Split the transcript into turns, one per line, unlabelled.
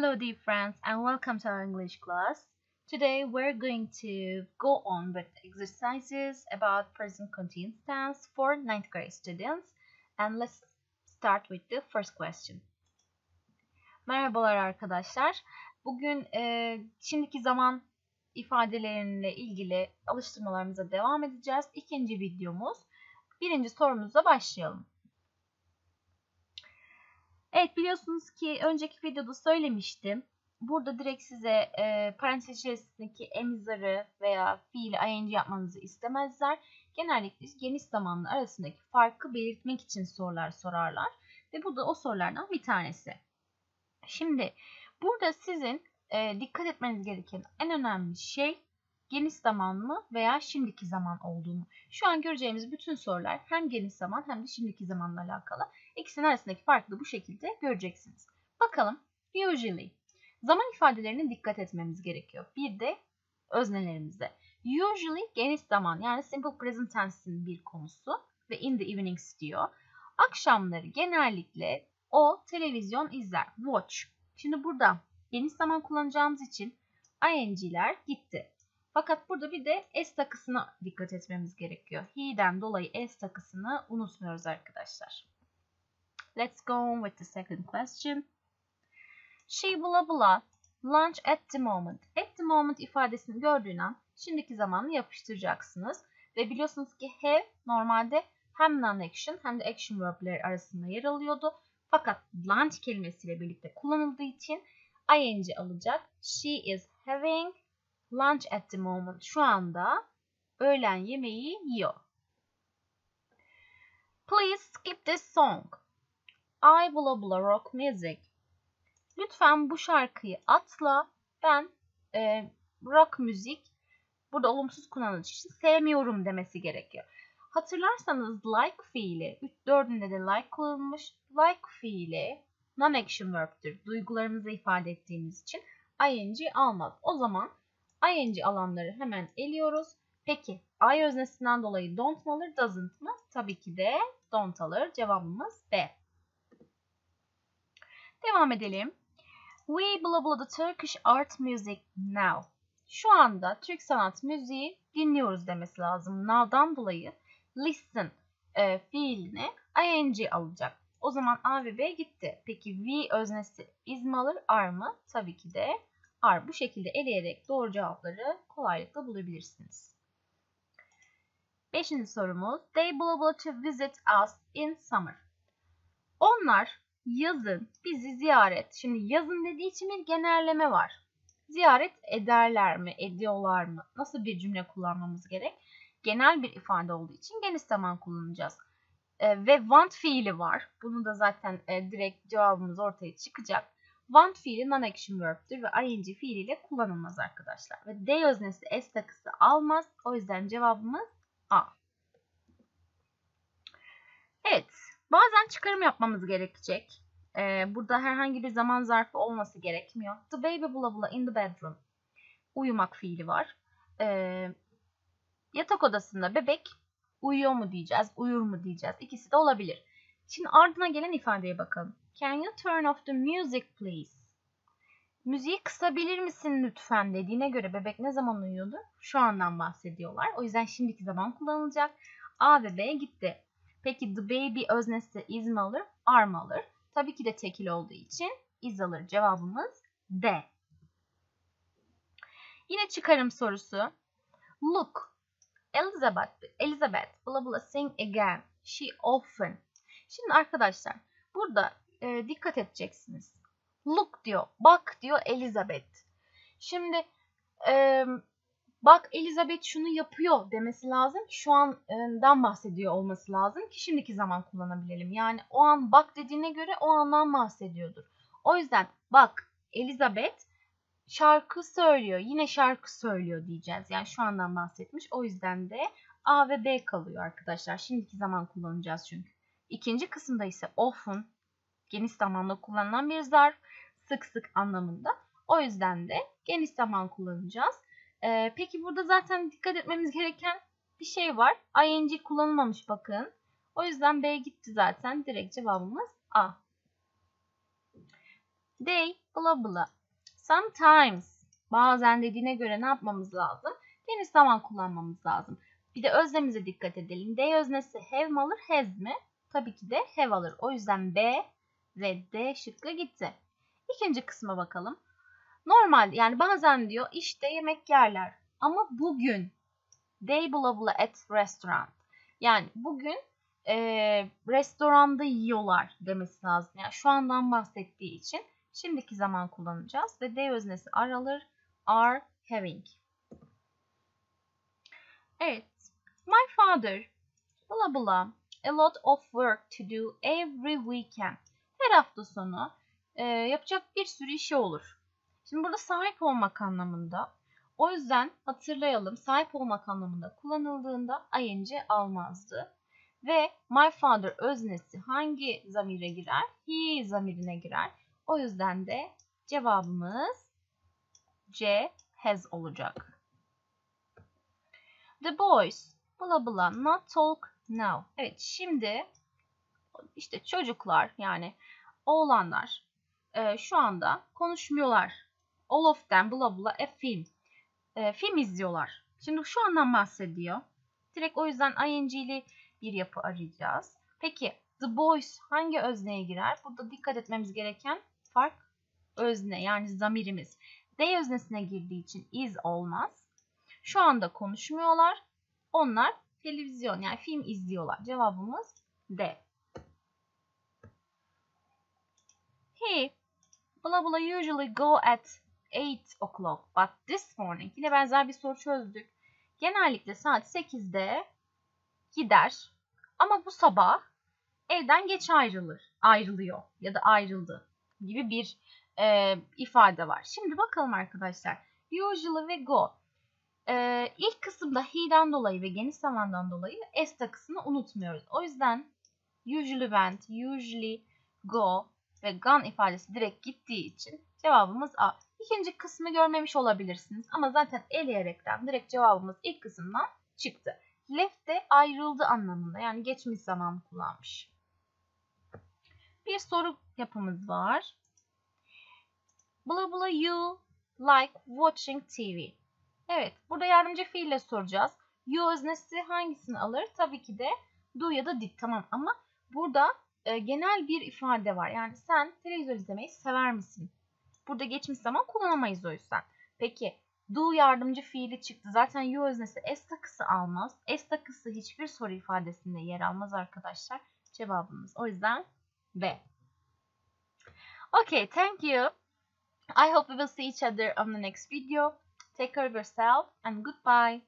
Hello dear friends and welcome to our English class. Today we're going to go on with exercises about present continuous tense for 9th grade students and let's start with the first question. Merhabalar arkadaşlar. Bugün e, şimdiki zaman ifadeleriyle ilgili alıştırmalarımıza devam edeceğiz. İkinci videomuz. Birinci sorumuza başlayalım. Evet biliyorsunuz ki önceki videoda söylemiştim. Burada direkt size e, parantez içerisindeki emizarı veya fiili ing yapmanızı istemezler. Genellikle geniş zamanlı arasındaki farkı belirtmek için sorular sorarlar. Ve bu da o sorulardan bir tanesi. Şimdi burada sizin e, dikkat etmeniz gereken en önemli şey geniş zaman mı veya şimdiki zaman olduğunu. Şu an göreceğimiz bütün sorular hem geniş zaman hem de şimdiki zamanla alakalı. İkisinin arasındaki farkı da bu şekilde göreceksiniz. Bakalım usually. Zaman ifadelerine dikkat etmemiz gerekiyor. Bir de öznelerimizde. Usually geniş zaman yani simple present tense'in bir konusu ve in the evenings diyor. Akşamları genellikle o televizyon izler. Watch. Şimdi burada geniş zaman kullanacağımız için ing'ler gitti. Fakat burada bir de s takısına dikkat etmemiz gerekiyor. He'den dolayı s takısını unutmuyoruz arkadaşlar. Let's go on with the second question. She blah blah lunch at the moment. At the moment ifadesini gördüğün an şimdiki zamanı yapıştıracaksınız. Ve biliyorsunuz ki have normalde hem non-action hem de action verb'ler arasında yer alıyordu. Fakat lunch kelimesiyle birlikte kullanıldığı için ing alacak. She is having lunch at the moment. Şu anda öğlen yemeği yiyor. Please skip this song. I blah blah rock music. Lütfen bu şarkıyı atla. Ben e, rock müzik burada olumsuz kullanıldığı için sevmiyorum demesi gerekiyor. Hatırlarsanız like fiili 3 4'ünde de like kullanılmış. Like fiili non-action verb'tir. Duygularımızı ifade ettiğimiz için ing almaz. O zaman ing alanları hemen eliyoruz. Peki I öznesinden dolayı don't mu alır doesn't mı? Tabii ki de don't alır. Cevabımız B. Devam edelim. We blah blah the Turkish art music now. Şu anda Türk sanat müziği dinliyoruz demesi lazım. Now'dan dolayı listen e, fiiline ing alacak. O zaman A ve B gitti. Peki we öznesi is mi alır, are mı? Tabii ki de are. Bu şekilde eleyerek doğru cevapları kolaylıkla bulabilirsiniz. Beşinci sorumuz. They blah blah to visit us in summer. Onlar yazın bizi ziyaret. Şimdi yazın dediği için bir genelleme var. Ziyaret ederler mi, ediyorlar mı? Nasıl bir cümle kullanmamız gerek? Genel bir ifade olduğu için geniş zaman kullanacağız. E, ve want fiili var. Bunu da zaten e, direkt cevabımız ortaya çıkacak. Want fiili non-action verb'tür ve ing fiiliyle kullanılmaz arkadaşlar. Ve they öznesi s takısı almaz. O yüzden cevabımız A. Evet. Bazen çıkarım yapmamız gerekecek. Ee, burada herhangi bir zaman zarfı olması gerekmiyor. The baby blah blah in the bedroom. Uyumak fiili var. Ee, yatak odasında bebek uyuyor mu diyeceğiz, uyur mu diyeceğiz. İkisi de olabilir. Şimdi ardına gelen ifadeye bakalım. Can you turn off the music please? Müziği kısabilir misin lütfen dediğine göre bebek ne zaman uyuyordu? Şu andan bahsediyorlar. O yüzden şimdiki zaman kullanılacak. A ve B gitti. Peki the baby öznesi is mi alır, are mı alır? Tabii ki de tekil olduğu için is alır. Cevabımız D. Yine çıkarım sorusu. Look, Elizabeth, Elizabeth, blah blah sing again. She often. Şimdi arkadaşlar burada e, dikkat edeceksiniz. Look diyor, bak diyor Elizabeth. Şimdi e, bak Elizabeth şunu yapıyor demesi lazım ki şu andan bahsediyor olması lazım ki şimdiki zaman kullanabilelim. Yani o an bak dediğine göre o andan bahsediyordur. O yüzden bak Elizabeth şarkı söylüyor. Yine şarkı söylüyor diyeceğiz. Yani şu andan bahsetmiş. O yüzden de A ve B kalıyor arkadaşlar. Şimdiki zaman kullanacağız çünkü. İkinci kısımda ise often geniş zamanda kullanılan bir zarf. Sık sık anlamında. O yüzden de geniş zaman kullanacağız. Ee, peki burada zaten dikkat etmemiz gereken bir şey var. ing kullanılmamış bakın. O yüzden B gitti zaten. Direkt cevabımız A. They Bla bla. Sometimes. Bazen dediğine göre ne yapmamız lazım? Geniş zaman kullanmamız lazım. Bir de özlemize dikkat edelim. D öznesi have mi alır, has mi? Tabii ki de have alır. O yüzden B ve D şıkkı gitti. İkinci kısma bakalım. Normal yani bazen diyor işte yemek yerler. Ama bugün they bla at restaurant. Yani bugün e, restoranda yiyorlar demesi lazım. Yani şu andan bahsettiği için şimdiki zaman kullanacağız. Ve they öznesi are alır. Are having. Evet. My father bla bla a lot of work to do every weekend. Her hafta sonu e, yapacak bir sürü işi olur. Şimdi burada sahip olmak anlamında. O yüzden hatırlayalım sahip olmak anlamında kullanıldığında ing almazdı. Ve my father öznesi hangi zamire girer? He zamirine girer. O yüzden de cevabımız C has olacak. The boys bla bla not talk now. Evet şimdi işte çocuklar yani oğlanlar e, şu anda konuşmuyorlar. All of them bla bla a film. E, film izliyorlar. Şimdi şu andan bahsediyor. Direkt o yüzden ing'li bir yapı arayacağız. Peki the boys hangi özneye girer? Burada dikkat etmemiz gereken fark özne yani zamirimiz. They öznesine girdiği için is olmaz. Şu anda konuşmuyorlar. Onlar televizyon yani film izliyorlar. Cevabımız D. He bla bla usually go at 8 o'clock but this morning yine benzer bir soru çözdük. Genellikle saat 8'de gider ama bu sabah evden geç ayrılır, ayrılıyor ya da ayrıldı gibi bir e, ifade var. Şimdi bakalım arkadaşlar. Usually ve go. E, ilk kısımda he'den dolayı ve geniş zamandan dolayı s takısını unutmuyoruz. O yüzden usually went, usually go ve gone ifadesi direkt gittiği için cevabımız A. İkinci kısmı görmemiş olabilirsiniz ama zaten eleyerekten direkt cevabımız ilk kısımdan çıktı. Left de ayrıldı anlamında yani geçmiş zaman kullanmış. Bir soru yapımız var. Bla bla you like watching TV. Evet burada yardımcı fiille soracağız. You öznesi hangisini alır? Tabii ki de do ya da did tamam ama burada e, genel bir ifade var. Yani sen televizyon izlemeyi sever misin? Burada geçmiş zaman kullanamayız o yüzden. Peki do yardımcı fiili çıktı. Zaten you öznesi s takısı almaz. S takısı hiçbir soru ifadesinde yer almaz arkadaşlar. Cevabımız o yüzden B. Okay, thank you. I hope we will see each other on the next video. Take care of yourself and goodbye.